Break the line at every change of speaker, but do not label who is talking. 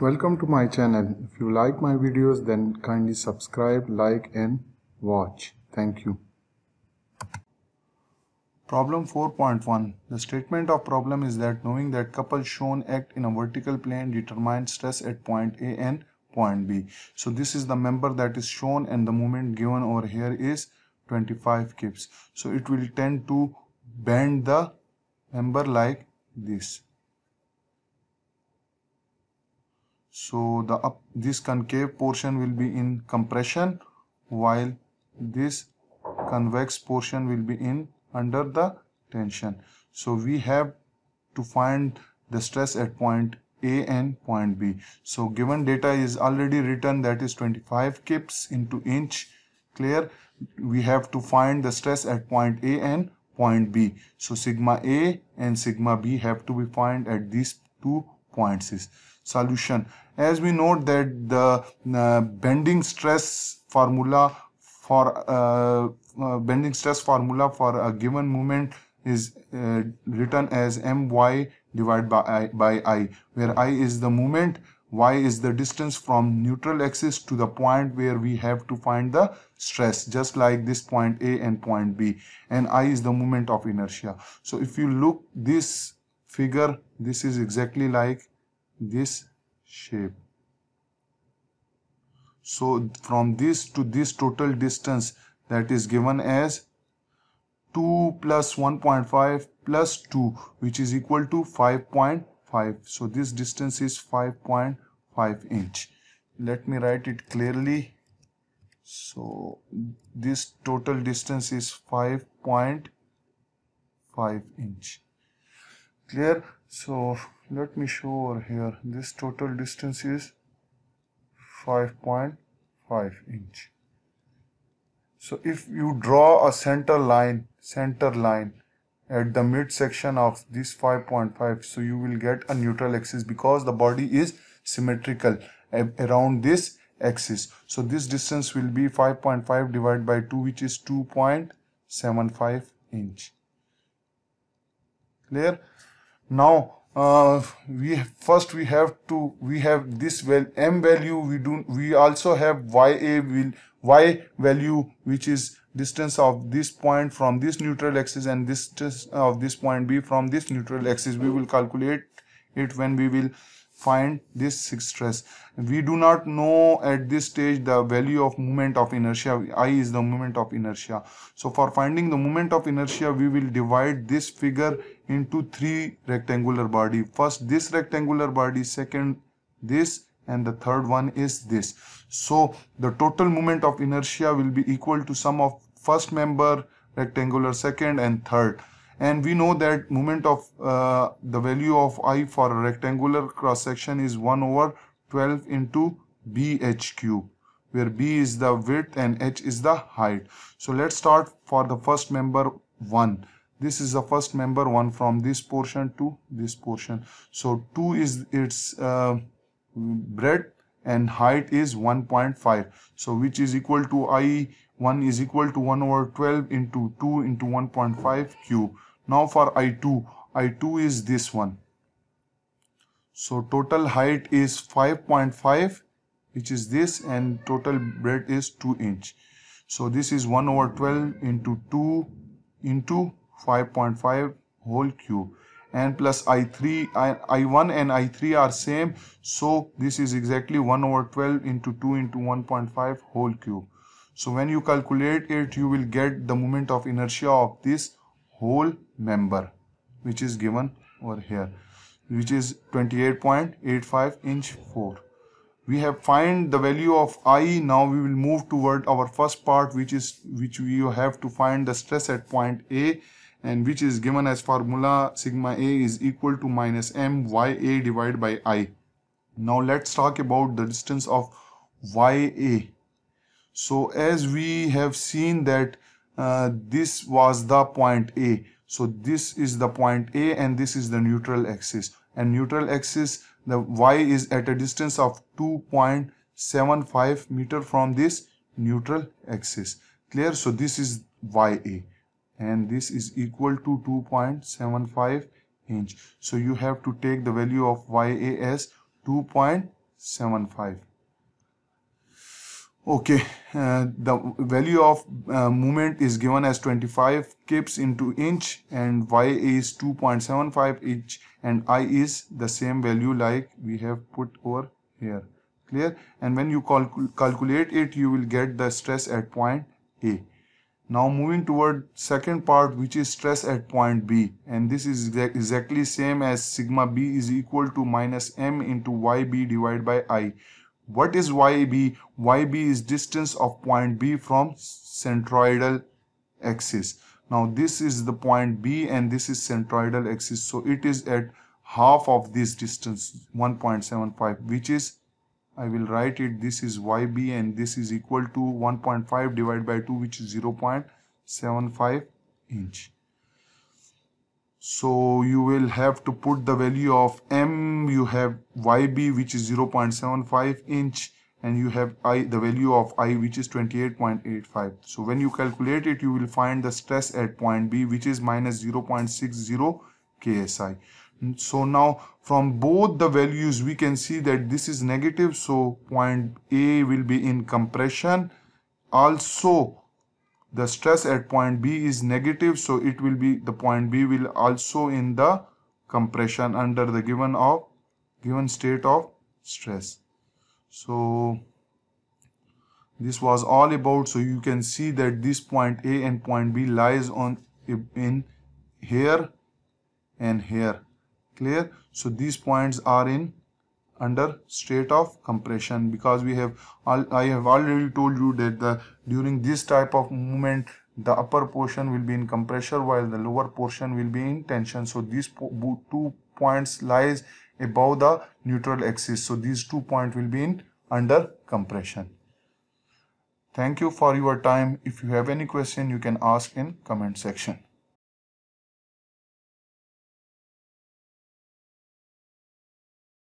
Welcome to my channel. If you like my videos then kindly subscribe, like and watch. Thank you. Problem 4.1 The statement of problem is that knowing that couple shown act in a vertical plane determines stress at point A and point B. So this is the member that is shown and the moment given over here is 25 kips. So it will tend to bend the member like this. So the up this concave portion will be in compression while this convex portion will be in under the tension. So we have to find the stress at point a and point b. So given data is already written that is 25 kips into inch clear we have to find the stress at point a and point b. So sigma a and sigma b have to be found at these two points. Solution as we note that the uh, bending stress formula for uh, uh, bending stress formula for a given moment is uh, written as my divided by I, by I where I is the moment y is the distance from neutral axis to the point where we have to find the stress just like this point A and point B and I is the moment of inertia. So if you look this figure this is exactly like this shape. So from this to this total distance that is given as 2 plus 1.5 plus 2 which is equal to 5.5 so this distance is 5.5 inch. Let me write it clearly. So this total distance is 5.5 inch. Clear so let me show over here. This total distance is 5.5 inch. So if you draw a center line center line at the midsection of this 5.5 so you will get a neutral axis because the body is symmetrical around this axis. So this distance will be 5.5 divided by 2 which is 2.75 inch. Clear now uh, we first we have to we have this well m value we do we also have ya will y value which is distance of this point from this neutral axis and distance of this point b from this neutral axis. We will calculate it when we will find this stress. We do not know at this stage the value of moment of inertia. I is the moment of inertia. So for finding the moment of inertia we will divide this figure into three rectangular body. First this rectangular body second this and the third one is this. So the total moment of inertia will be equal to sum of first member rectangular second and third. And we know that moment of uh, the value of i for a rectangular cross section is 1 over 12 into bh cube where b is the width and h is the height. So let's start for the first member 1 this is the first member one from this portion to this portion so 2 is its uh, breadth and height is 1.5 so which is equal to i 1 is equal to 1 over 12 into 2 into 1.5 cube now for I2, I2 is this one. So total height is 5.5 which is this and total breadth is 2 inch. So this is 1 over 12 into 2 into 5.5 whole cube and plus I3, I, I1 and I3 are same. So this is exactly 1 over 12 into 2 into 1.5 whole cube. So when you calculate it, you will get the moment of inertia of this whole member which is given over here which is 28.85 inch 4 we have find the value of i now we will move toward our first part which is which we have to find the stress at point a and which is given as formula sigma a is equal to minus m y a divided by i now let's talk about the distance of ya so as we have seen that uh, this was the point A. So this is the point A and this is the neutral axis. And neutral axis, the Y is at a distance of 2.75 meter from this neutral axis. Clear? So this is YA and this is equal to 2.75 inch. So you have to take the value of YA as 2.75 okay uh, the value of uh, movement is given as 25 kips into inch and y is 2.75 inch and i is the same value like we have put over here. Clear? And when you cal calculate it you will get the stress at point a now moving toward second part which is stress at point b and this is exactly same as sigma b is equal to minus m into yb divided by i what is YB? YB is distance of point B from centroidal axis. Now this is the point B and this is centroidal axis. So it is at half of this distance 1.75 which is I will write it this is YB and this is equal to 1.5 divided by 2 which is 0.75 inch. So you will have to put the value of m you have yb which is 0.75 inch and you have i the value of i which is 28.85 so when you calculate it you will find the stress at point b which is minus 0.60 ksi so now from both the values we can see that this is negative. So point a will be in compression. Also the stress at point B is negative. So it will be the point B will also in the compression under the given of given state of stress. So this was all about so you can see that this point A and point B lies on in here and here clear? So these points are in under state of compression because we have I have already told you that the during this type of movement the upper portion will be in compression while the lower portion will be in tension. So these two points lies above the neutral axis. So these two points will be in under compression. Thank you for your time. If you have any question you can ask in comment section